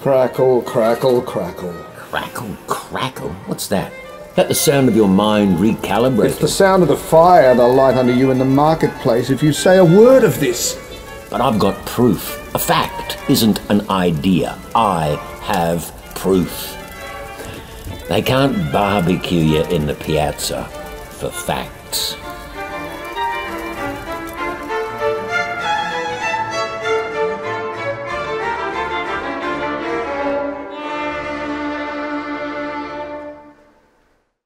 Crackle, crackle, crackle. Crackle, crackle. What's that? That the sound of your mind recalibrating? It's the sound of the fire they'll light under you in the marketplace if you say a word of this. But I've got proof. A fact isn't an idea. I have proof. They can't barbecue you in the piazza for facts.